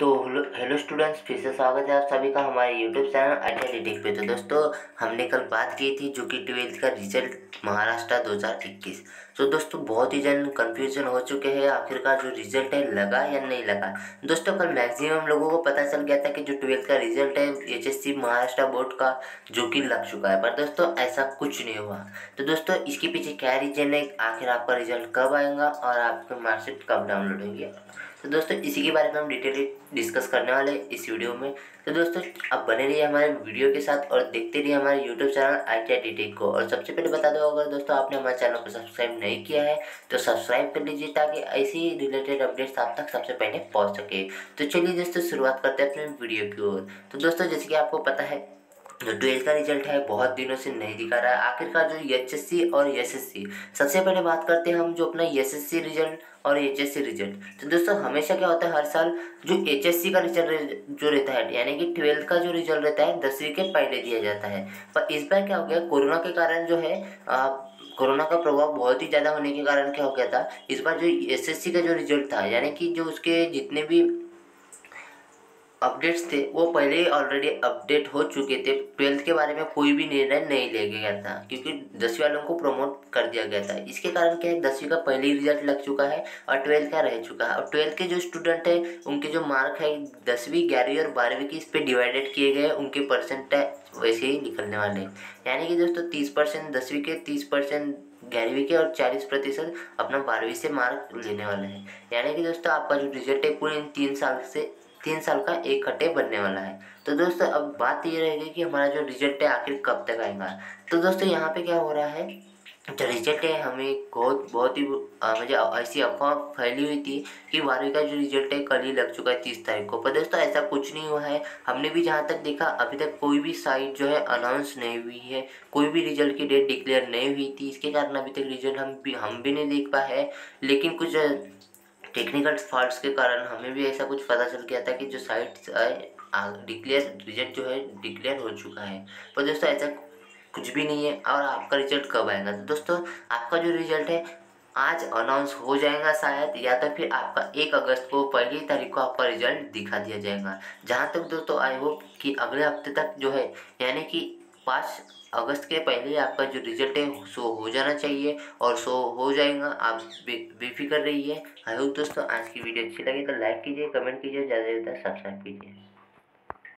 तो hello students, फिर से स्वागत है आप सभी का हमारे यूट्यूब चैनल आई टी पे। तो दोस्तों, हमने कल बात की थी जो कि ट्वेल्थ का रिज़ल्ट महाराष्ट्र 2021 तो दोस्तों, बहुत ही जन कन्फ्यूज़न हो चुके हैं आखिरकार जो रिज़ल्ट है, लगा या नहीं लगा। दोस्तों, कल मैक्सिमम लोगों को पता चल गया था कि जो ट्वेल्थ का रिज़ल्ट है एचएससी महाराष्ट्र बोर्ड का, जो कि लग चुका है। पर दोस्तों, ऐसा कुछ नहीं हुआ। तो दोस्तों, इसके पीछे क्या रीजन है? आखिर आपका रिज़ल्ट कब आएगा और आपका मार्कशीट कब डाउनलोड होगी? तो दोस्तों, इसी के बारे में हम डिटेली डिस्कस करने वाले इस वीडियो में। तो दोस्तों, आप बने रहिए हमारे वीडियो के साथ और देखते रहिए हमारे YouTube channel I T I T को। और सबसे पहले बता दो, अगर दोस्तों आपने हमारे चैनल को सब्सक्राइब नहीं किया है तो सब्सक्राइब कर लीजिए ताकि ऐसी रिलेटेड अपडेट्स आप तक सबसे पहले पहुँच सके। तो चलिए दोस्तों, शुरुआत करते हैं अपने वीडियो की ओर। तो दोस्तों, जैसे कि आपको पता है जो ट्वेल्थ का रिज़ल्ट है, बहुत दिनों से नहीं दिखा रहा है। आखिरकार जो एच एस सी और एस एस सी सबसे पहले बात करते हैं हम जो अपना एस एस सी रिज़ल्ट और एच एस सी रिज़ल्ट तो दोस्तों, हमेशा क्या होता है, हर साल जो एच एस सी का रिज़ल्ट जो रहता है, यानी कि ट्वेल्थ का जो रिज़ल्ट रहता है, दसवीं के पहले दिया जाता है। पर इस बार क्या हो गया, कोरोना के कारण जो है कोरोना का प्रभाव बहुत ही ज़्यादा होने के कारण क्या हो गया था, इस बार जो एस एस सी का जो रिज़ल्ट था, यानी कि जो उसके जितने भी अपडेट्स थे, वो पहले ही ऑलरेडी अपडेट हो चुके थे। ट्वेल्थ के बारे में कोई भी निर्णय नहीं लिया गया था, क्योंकि दसवीं वालों को प्रमोट कर दिया गया था। इसके कारण क्या है, दसवीं का पहले ही रिज़ल्ट लग चुका है और ट्वेल्थ का रह चुका है। और ट्वेल्थ के जो स्टूडेंट है, उनके जो मार्क है, दसवीं, ग्यारहवीं और बारहवीं की इस पर डिवाइडेड किए गए, उनके परसेंट वैसे ही निकलने वाले। हैं यानी कि दोस्तों, तीस परसेंट दसवीं के, तीस परसेंट ग्यारहवीं के और चालीस प्रतिशत अपना बारहवीं से मार्क लेने वाले हैं। यानी कि दोस्तों, आपका जो रिज़ल्ट है, पूरे इन तीन साल से तीन साल का एक खट्टे बनने वाला है। तो दोस्तों, अब बात ये रहेगी कि हमारा जो रिज़ल्ट है, आखिर कब तक आएगा? तो दोस्तों, यहाँ पे क्या हो रहा है? जो रिज़ल्ट है, हमें बहुत बहुत ही मुझे ऐसी अफवाह फैली हुई थी कि बारहवीं का जो रिज़ल्ट है, कल ही लग चुका है तीस तारीख को। पर दोस्तों, ऐसा कुछ नहीं हुआ है। हमने भी जहाँ तक देखा, अभी तक कोई भी साइट जो है अनाउंस नहीं हुई है। कोई भी रिज़ल्ट की डेट डिक्लेयर नहीं हुई थी। इसके कारण अभी तक रिज़ल्ट हम भी हम भी नहीं देख पाए लेकिन कुछ टेक्निकल फॉल्ट्स के कारण हमें भी ऐसा कुछ पता चल गया था कि जो साइट डिक्लेयर रिज़ल्ट जो है डिक्लेयर हो चुका है। पर दोस्तों, ऐसा कुछ भी नहीं है। और आपका रिज़ल्ट कब आएगा? तो दोस्तों, आपका जो रिज़ल्ट है, आज अनाउंस हो जाएगा शायद, या तो फिर आपका एक अगस्त को, पहली तारीख को आपका रिज़ल्ट दिखा दिया जाएगा। जहाँ तक दोस्तों आई होप कि अगले हफ़्ते तक जो है, यानी कि पाँच अगस्त के पहले आपका जो रिज़ल्ट है शो हो जाना चाहिए और शो हो जाएगा। आप बेफिक्र रहिए। आई होप दोस्तों आज की वीडियो अच्छी लगी तो लाइक कीजिए कमेंट कीजिए ज़्यादा से ज़्यादा सब्सक्राइब कीजिए।